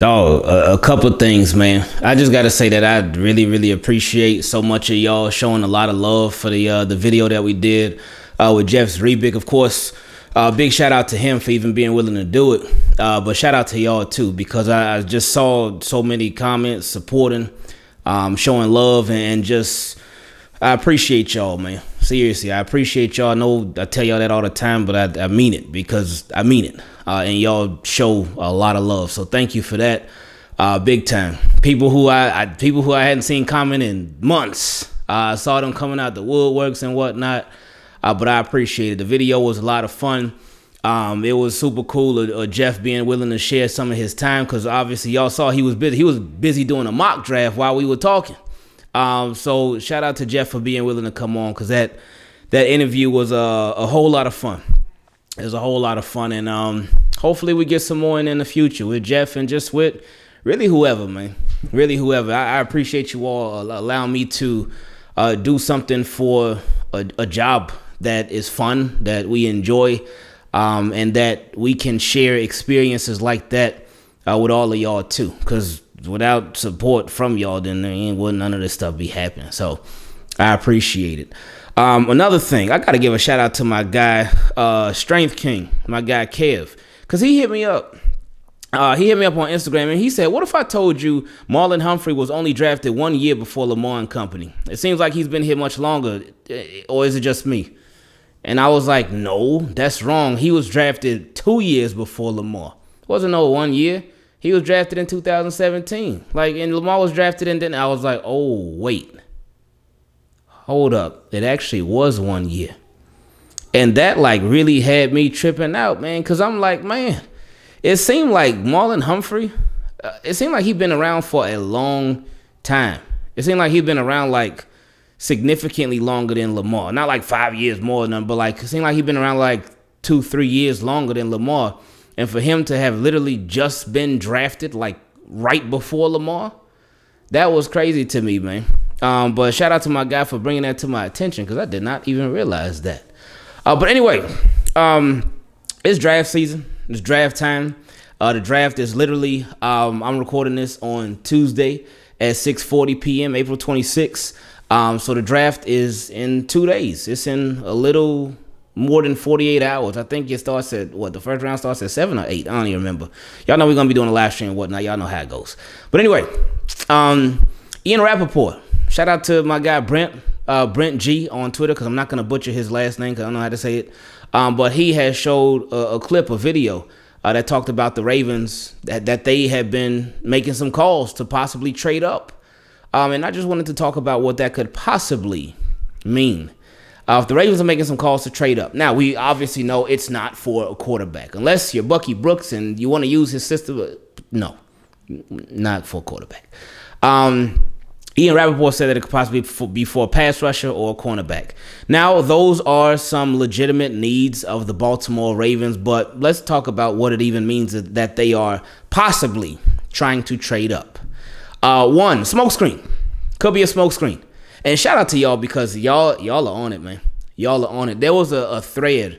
Oh, a, a couple things, man. I just gotta say that I really, really appreciate so much of y'all showing a lot of love for the uh, the video that we did uh, with Jeff's Zrebiec. Of course, uh, big shout out to him for even being willing to do it. Uh, but shout out to y'all too because I, I just saw so many comments supporting, um, showing love, and just I appreciate y'all, man. Seriously, I appreciate y'all. I know I tell y'all that all the time, but I, I mean it because I mean it uh, and y'all show a lot of love. So thank you for that, uh, big time. People who I, I, people who I hadn't seen comment in months. I uh, saw them coming out the woodworks and whatnot, uh, but I appreciate it. The video was a lot of fun. Um, it was super cool. Uh, uh, Jeff being willing to share some of his time because obviously y'all saw he was busy. He was busy doing a mock draft while we were talking. Um, so shout out to Jeff for being willing to come on because that that interview was a, a whole lot of fun. It was a whole lot of fun, and um, hopefully we get some more in in the future with Jeff and just with really whoever, man. Really whoever. I, I appreciate you all allowing me to uh, do something for a, a, job that is fun, that we enjoy, um, and that we can share experiences like that uh, with all of y'all too. Because without support from y'all, then there ain't would none of this stuff be happening. So I appreciate it. Um, another thing, I gotta give a shout out to my guy, uh, Strength King, my guy Kev, cause he hit me up. Uh, he hit me up on Instagram and he said, "What if I told you Marlon Humphrey was only drafted one year before Lamar and company? It seems like he's been here much longer, eh, or is it just me?" And I was like, "No, that's wrong. He was drafted two years before Lamar. It wasn't no one year. He was drafted in 2017. Like, and Lamar was drafted, and then I was like, oh wait." hold up, it actually was one year. And that like really had me tripping out, man, because I'm like, man, it seemed like Marlon Humphrey, uh, it seemed like he'd been around for a long time. It seemed like he'd been around like significantly longer than Lamar. Not like five years more than, him, but like it seemed like he'd been around like two, three years longer than Lamar. And for him to have literally just been drafted like right before Lamar, that was crazy to me, man. Um, but shout out to my guy for bringing that to my attention because I did not even realize that. Uh, but anyway, um, it's draft season. It's draft time. Uh, the draft is literally. Um, I'm recording this on Tuesday at 6:40 p.m. April 26th. Um, so the draft is in two days. It's in a little more than 48 hours. I think it starts at what the first round starts at seven or eight. I don't even remember. Y'all know we're gonna be doing a live stream and whatnot. Y'all know how it goes. But anyway, um, Ian Rapoport. shout out to my guy Brent uh, Brent G on Twitter because I'm not gonna butcher his last name because I don't know how to say it. Um, but he has showed a, a clip, a video uh, that talked about the Ravens that that they have been making some calls to possibly trade up. Um, and I just wanted to talk about what that could possibly mean. Uh, if the Ravens are making some calls to trade up, now we obviously know it's not for a quarterback, unless you're Bucky Brooks and you want to use his system. No, not for quarterback. Um, Ian Rapoport said that it could possibly be for a pass rusher or a cornerback. Now, those are some legitimate needs of the Baltimore Ravens, but let's talk about what it even means that they are possibly trying to trade up. Uh, one, smokescreen. Could be a smokescreen. And shout out to y'all because y'all y'all are on it, man. Y'all are on it. There was a, a thread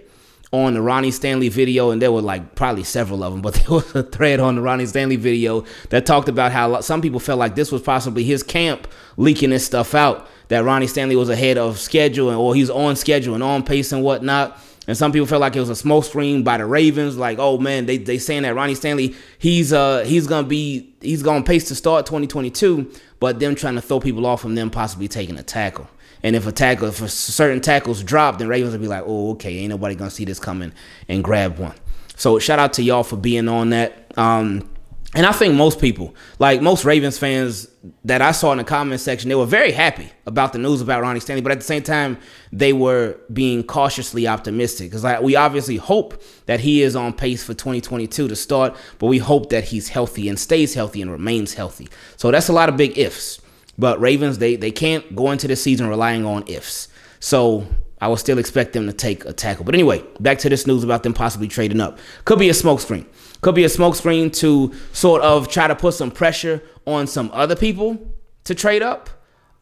on the Ronnie Stanley video, and there were like probably several of them, but there was a thread on the Ronnie Stanley video that talked about how some people felt like this was possibly his camp leaking this stuff out. That Ronnie Stanley was ahead of schedule, and, or he's on schedule and on pace and whatnot. And some people felt like it was a smokescreen by the Ravens, like, oh man, they they saying that Ronnie Stanley he's uh he's gonna be he's gonna pace to start 2022, but them trying to throw people off from them possibly taking a tackle. And if a tackle, if certain tackles drop, then Ravens will be like, oh, okay, ain't nobody gonna see this coming and grab one. So shout out to y'all for being on that. Um, and I think most people, like most Ravens fans that I saw in the comment section, they were very happy about the news about Ronnie Stanley, but at the same time, they were being cautiously optimistic because like, we obviously hope that he is on pace for 2022 to start, but we hope that he's healthy and stays healthy and remains healthy. So that's a lot of big ifs. But Ravens, they they can't go into the season relying on ifs. So I would still expect them to take a tackle. But anyway, back to this news about them possibly trading up. Could be a smokescreen. Could be a smokescreen to sort of try to put some pressure on some other people to trade up,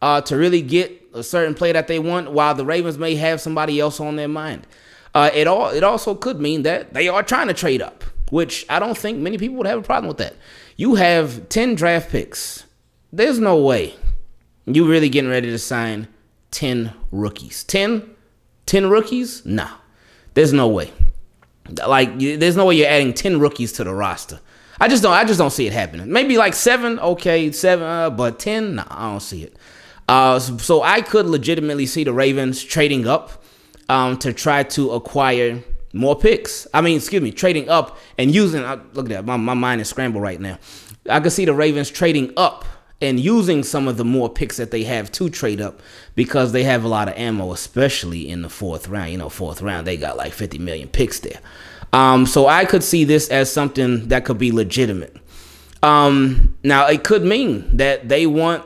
uh, to really get a certain play that they want, while the Ravens may have somebody else on their mind. Uh, it all it also could mean that they are trying to trade up. which I don't think many people would have a problem with that. You have 10 draft picks. There's no way you really getting ready to sign 10 rookies. 10? 10 rookies? Nah. There's no way. Like there's no way you're adding 10 rookies to the roster. I just don't I just don't see it happening. Maybe like 7, okay, 7, uh, but 10, nah, I don't see it. Uh, so, so, I could legitimately see the Ravens trading up um, to try to acquire more picks. I mean, excuse me, trading up and using. Uh, look at that, my, my mind is scrambled right now. I could see the Ravens trading up and using some of the more picks that they have to trade up because they have a lot of ammo, especially in the fourth round. You know, fourth round, they got like 50 million picks there. Um, so I could see this as something that could be legitimate. Um, now, it could mean that they want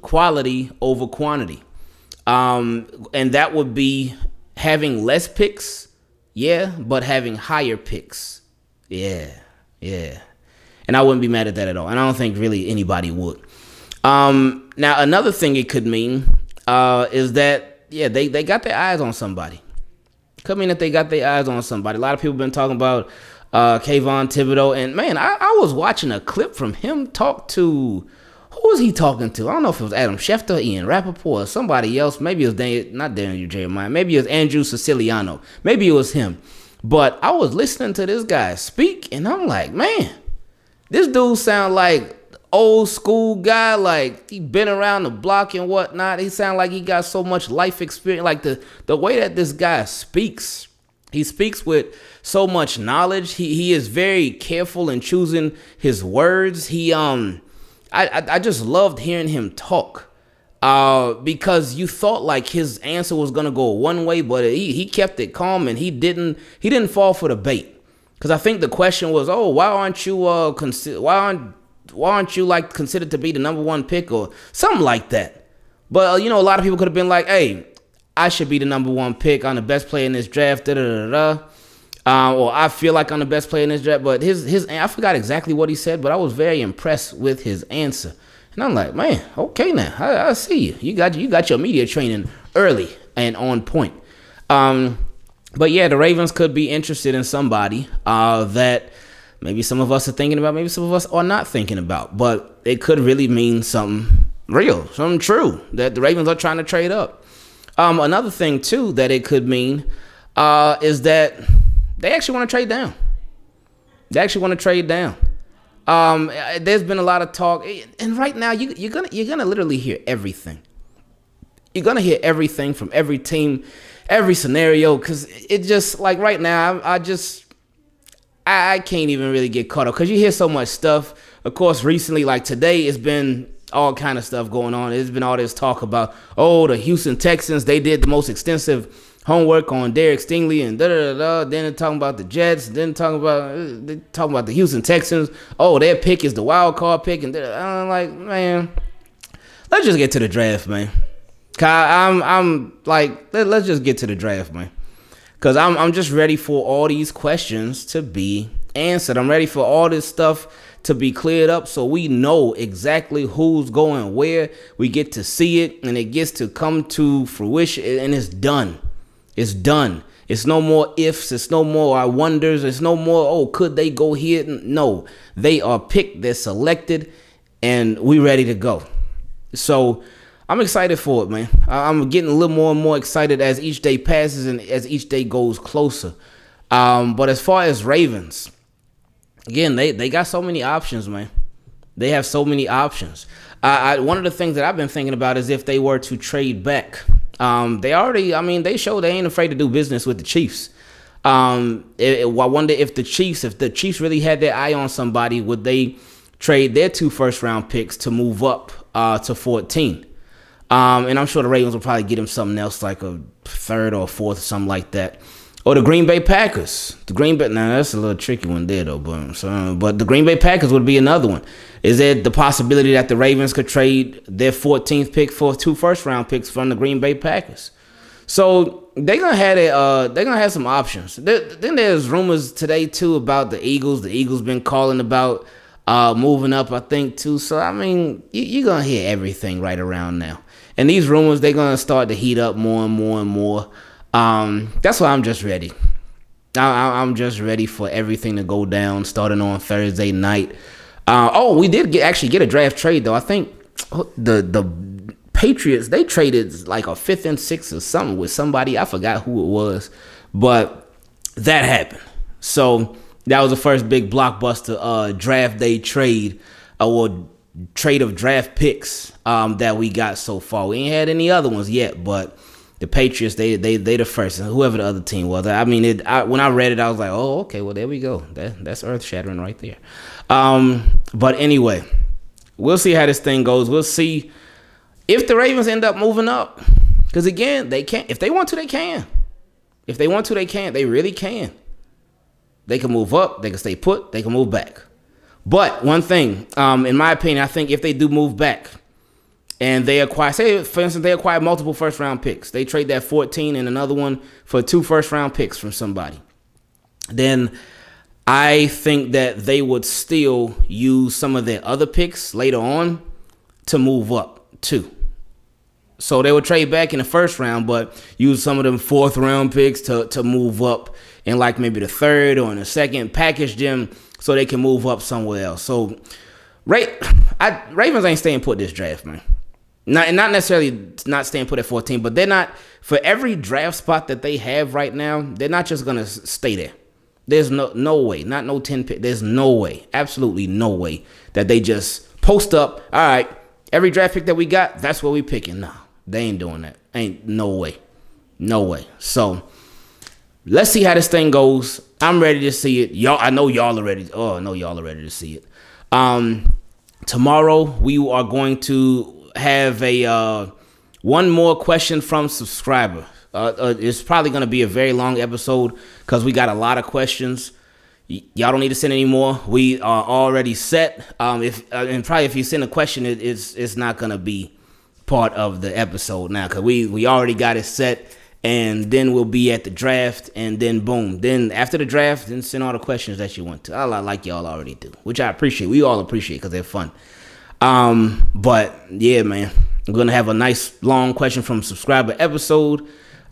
quality over quantity. Um, and that would be having less picks, yeah, but having higher picks. Yeah, yeah. And I wouldn't be mad at that at all. And I don't think really anybody would. Um, now another thing it could mean uh, is that yeah they, they got their eyes on somebody. Could mean that they got their eyes on somebody. A lot of people been talking about uh, Kayvon Thibodeaux. and man, I, I was watching a clip from him talk to who was he talking to? I don't know if it was Adam Schefter, Ian Rapoport, or somebody else. Maybe it was Dan, not Daniel Jeremiah. Maybe it was Andrew Siciliano. Maybe it was him. But I was listening to this guy speak, and I'm like, man, this dude sound like old school guy, like he been around the block and whatnot. He sound like he got so much life experience. Like the the way that this guy speaks, he speaks with so much knowledge. He he is very careful in choosing his words. He um, I I, I just loved hearing him talk. Uh, because you thought like his answer was gonna go one way, but he, he kept it calm and he didn't he didn't fall for the bait. Because I think the question was, oh, why aren't you uh consider why aren't why aren't you like considered to be the number one pick or something like that? But uh, you know, a lot of people could have been like, "Hey, I should be the number one pick. I'm the best player in this draft." Da da da da. Uh, or I feel like I'm the best player in this draft. But his his I forgot exactly what he said, but I was very impressed with his answer. And I'm like, man, okay now, I, I see you. You got you got your media training early and on point. Um, but yeah, the Ravens could be interested in somebody uh, that maybe some of us are thinking about, maybe some of us are not thinking about. But it could really mean something real, something true that the Ravens are trying to trade up. Um, another thing too that it could mean uh, is that they actually want to trade down. They actually want to trade down. Um, there's been a lot of talk, and right now you, you're gonna you're gonna literally hear everything. You're gonna hear everything from every team, every scenario, because it just like right now I, I just I, can't even really get caught up because you hear so much stuff. Of course, recently, like today, it's been all kind of stuff going on. There's been all this talk about, oh, the Houston Texans, they did the most extensive homework on Derek Stingley and da da da. Then talking about the Jets. Then talking about uh, they talking about the Houston Texans. Oh, their pick is the wild card pick, and I'm like, man, let's just get to the draft, man. I'm I'm like, let, let's just get to the draft, man. Cause I'm I'm just ready for all these questions to be answered. I'm ready for all this stuff to be cleared up so we know exactly who's going where. We get to see it and it gets to come to fruition and it's done. It's done. It's no more ifs. It's no more I wonders. It's no more, oh, could they go here? No, they are picked. They're selected and we're ready to go. So I'm excited for it, man. I'm getting a little more and more excited as each day passes and as each day goes closer. Um, but as far as Ravens, again, they, they got so many options, man. They have so many options. I, one of the things that I've been thinking about is if they were to trade back. Um, they already, I mean, they show they ain't afraid to do business with the Chiefs. Um, it, it, I wonder if the Chiefs, if the Chiefs really had their eye on somebody, would they trade their two first round picks to move up uh, to 14? Um, and I'm sure the Ravens will probably get him something else like a third or a fourth or something like that. Or the Green Bay Packers. The Green Bay now that's a little tricky one there though, but so, but the Green Bay Packers would be another one. Is there the possibility that the Ravens could trade their 14th pick for two first round picks from the Green Bay Packers? So they're gonna have a uh, they're gonna have some options. There, then there's rumors today too about the Eagles. The Eagles been calling about uh, moving up, I think too. So I mean, you, you're gonna hear everything right around now. And these rumors, they're gonna start to heat up more and more and more. Um, that's why I'm just ready. I, am just ready for everything to go down starting on Thursday night. Uh, oh, we did get, actually get a draft trade though. I think the the Patriots they traded like a fifth and sixth or something with somebody. I forgot who it was, but that happened. So that was the first big blockbuster uh, draft day trade, uh, or trade of draft picks um, that we got so far. We ain't had any other ones yet, but the Patriots they they they the first, and whoever the other team was. I mean, it. I, when I read it, I was like, oh, okay, well there we go. That that's earth shattering right there. Um, but anyway, we'll see how this thing goes. We'll see if the Ravens end up moving up, because again, they can. not If they want to, they can. If they want to, they can. They really can. They can move up. They can stay put. They can move back. But one thing, um, in my opinion, I think if they do move back and they acquire, say for instance, they acquire multiple first round picks, they trade that 14 and another one for two first round picks from somebody, then I think that they would still use some of their other picks later on to move up too. So they would trade back in the first round, but use some of them fourth round picks to, to move up in like maybe the third or in the second, package them so they can move up somewhere else. So Ra- I, Ravens ain't staying put this draft, man. Not not necessarily not staying put at 14, but they're not for every draft spot that they have right now, they're not just gonna stay there. There's no no way, not no 10 pick. There's no way, absolutely no way that they just post up. All right, every draft pick that we got, that's what we picking. Nah. They ain't doing that. Ain't no way. No way. So let's see how this thing goes. I'm ready to see it. Y'all, I know y'all are ready. Oh, I know y'all are ready to see it. Um, tomorrow we are going to have a uh, one more question from subscriber. Uh, uh, it's probably going to be a very long episode because we got a lot of questions. Y- y'all don't need to send any more. We are already set. Um, if uh, and probably if you send a question, it, it's it's not going to be part of the episode now because we we already got it set and then we'll be at the draft and then boom. Then after the draft then send all the questions that you want to. I like y'all already do which i appreciate. We all appreciate because they're fun. Um but yeah man i'm gonna have a nice long question from subscriber episode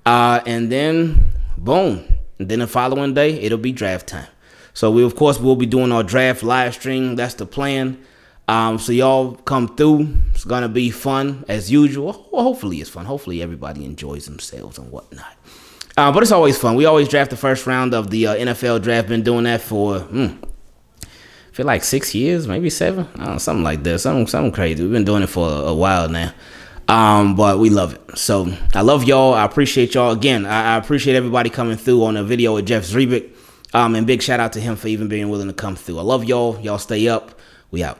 uh and then boom. And then the following day it'll be draft time. So we of course will be doing our draft live stream. That's the plan um, so y'all come through. It's gonna be fun as usual. Well, hopefully it's fun. Hopefully everybody enjoys themselves and whatnot. Uh, but it's always fun. We always draft the first round of the uh, NFL draft. Been doing that for hmm, I feel like six years, maybe seven, know, something like that. Something something crazy. We've been doing it for a, a while now. Um, but we love it. So I love y'all. I appreciate y'all. Again, I, I appreciate everybody coming through on the video with Jeff Zrebiec. Um, and big shout out to him for even being willing to come through. I love y'all. Y'all stay up. We out.